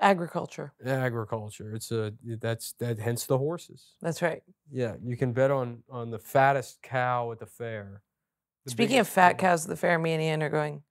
Agriculture. agriculture. It's a that's that hence the horses. That's right. Yeah, you can bet on on the fattest cow at the fair. the Speaking of fat bull. cows at the fair, me and Ian are going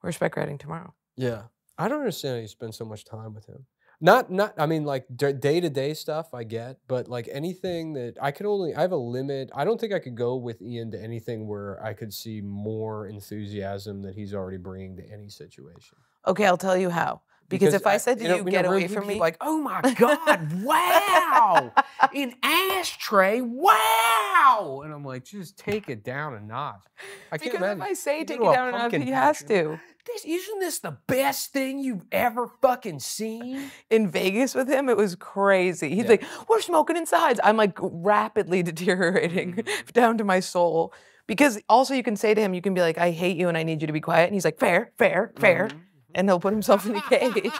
horseback riding tomorrow. Yeah, I don't understand how you spend so much time with him. Not not I mean like day to day stuff I get, but like anything that I could only I have a limit. I don't think I could go with Ian to anything where I could see more enthusiasm that he's already bringing to any situation. Okay, I'll tell you how. Because, if I, said to you, know, know, get we're- away from me, like, oh my god, wow, an ashtray, wow, and I'm like, just take it down a notch. I can't because imagine. if I say You take it a down enough, pumpkin he has to. This isn't this the best thing you've ever fucking seen? In Vegas with him, it was crazy. He's Yeah. like, "We're smoking inside." I'm like rapidly deteriorating Mm. down to my soul. Because also you can say to him, you can be like, "I hate you and I need you to be quiet," and he's like, "Fair, fair, fair," Mhm. And he'll put himself in a cage.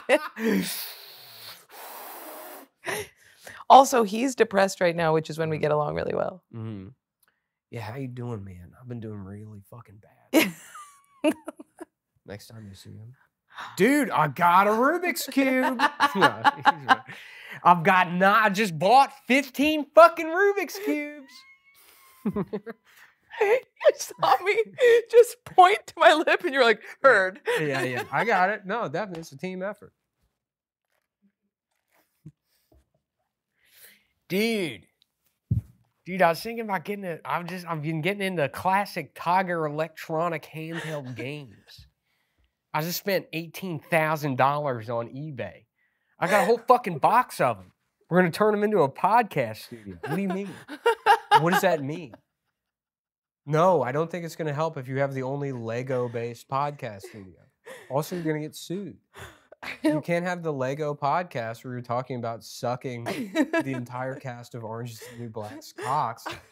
also, he's depressed right now, which is when we get along really well. Mm-hmm. Yeah, how you doing, man? I've been doing really fucking bad. Next time you see him, dude, I got a Rubik's cube. No, he's right. I've got not. I just bought fifteen fucking Rubik's cubes. You saw me just point to my lip, and you're like, "Heard." yeah, yeah, I got it. No, definitely, it's a team effort. Dude, dude, I was thinking about getting it. I've just, I've been getting into classic Tiger electronic handheld games. I just spent eighteen thousand dollars on eBay. I got a whole fucking box of them. We're gonna turn them into a podcast studio. What do you mean? what does that mean? No, I don't think it's going to help if you have the only Lego based podcast studio. Also, you're going to get sued. You can't have the Lego podcast where you're talking about sucking the entire cast of Orange is the New Black's cocks.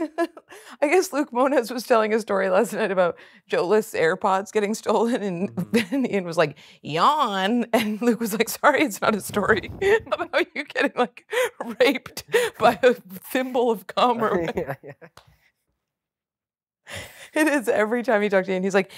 I guess Luke Moniz was telling a story last night about Joe List's AirPods getting stolen, and, Mhm. and Ian was like, yawn. And Luke was like, sorry, it's not a story about you getting like raped by a thimble of cum. Or Yeah, yeah. it is every time you talk to Ian, he's like,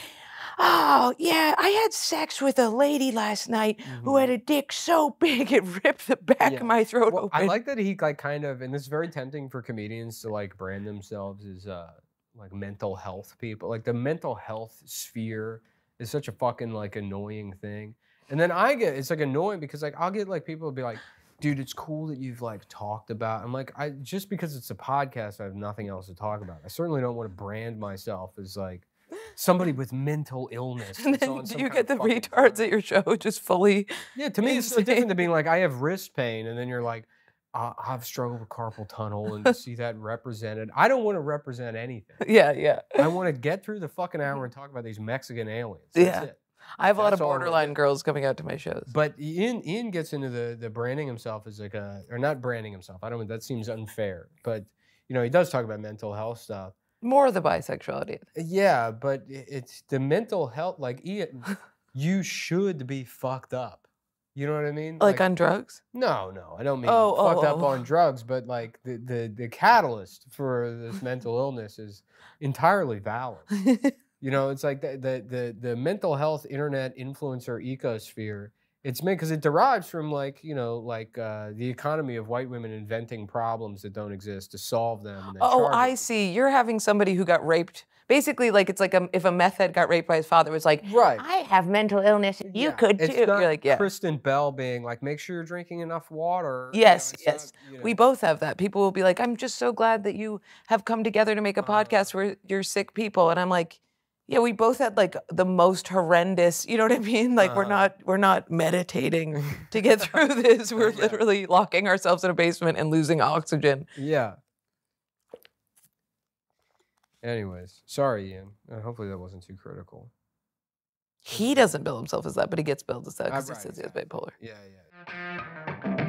oh, yeah, I had sex with a lady last night who had a dick so big it ripped the back Mm-hmm. Yeah. of my throat Well, open. I like that he like kind of, and is very tempting for comedians to like brand themselves as uh like mental health people. Like the mental health sphere is such a fucking like annoying thing. And then I get it's like annoying because like I'll get like people will be like, dude, it's cool that you've like talked about. I'm like, I just because it's a podcast, I have nothing else to talk about. I certainly don't want to brand myself as like somebody with mental illness. and then do you get the retards at your show just fully Yeah, to me, it's so insane. different than being like, I have wrist pain, and then you're like, I- I've struggled with carpal tunnel, and to see that represented. I don't want to represent anything. yeah yeah I want to get through the fucking hour mm-hmm. and talk about these Mexican aliens. That's Yeah. it. I have a lot of That's all I wanna borderline girls coming out to my shows But Ian, Ian gets into the the branding himself as like a, or not branding himself. I don't. That seems unfair. But you know, he does talk about mental health stuff. more of the bisexuality Yeah, but it's the mental health. Like Ian, you should be fucked up. You know what I mean? like, on drugs No, no, I don't mean Oh, oh, fucked up oh. on drugs, but like the, the the catalyst for this mental illness is entirely valid. You know, it's like the the the, the mental health internet influencer ecosphere. It's meant because it derives from like you know like uh, the economy of white women inventing problems that don't exist to solve them. And oh i it. see you're having somebody who got raped basically like it's like a, if a meth head got raped by his father it was like Right. i have mental illness you Yeah, could too it's you're like yeah Kristen Bell being like, make sure you're drinking enough water. you know, Yes, yes. not, you we both have that people will be like i'm just so glad that you have come together to make a Uh. podcast where you're sick people and i'm like yeah we both had like the most horrendous you know what i mean like we're Uh. not we're not meditating to get through this we're Yeah. literally locking ourselves in a basement and losing oxygen Yeah. Anyways, sorry, Ian. Uh, hopefully that wasn't too critical. he doesn't bill himself as that but he gets billed as that because he says he has bipolar Yeah, yeah.